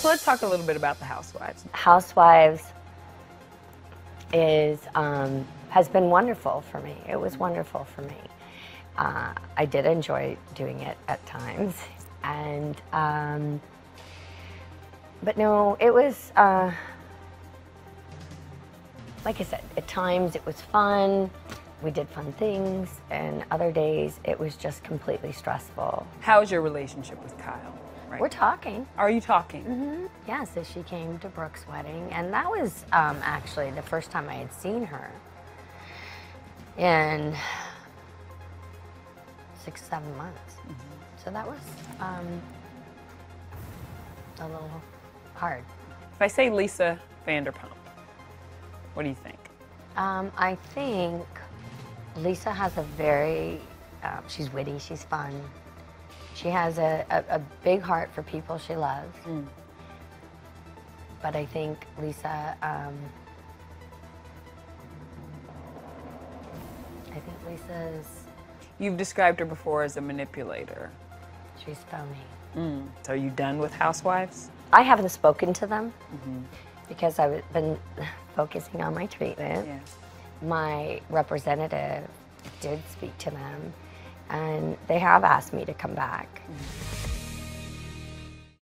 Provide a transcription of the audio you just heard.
So let's talk a little bit about the Housewives. Housewives is um, has been wonderful for me. It was wonderful for me. Uh, I did enjoy doing it at times, and um, but no, it was uh, like I said. At times it was fun. We did fun things, and other days it was just completely stressful. How's your relationship with Kyle? Right. We're talking. Are you talking? Yeah. so she came to Brooke's wedding, and that was um, actually the first time I had seen her in six, seven months. So that was um, a little hard. If I say Lisa Vanderpump, what do you think? Um, I think Lisa has a very, uh, she's witty, she's fun. She has a, a, a big heart for people she loves. Mm. But I think Lisa, um, I think Lisa's, You've described her before as a manipulator. she's phony. Mm. So are you done with Housewives? I haven't spoken to them mm-hmm. because I've been focusing on my treatment. Yeah. My representative did speak to them, and they have asked me to come back.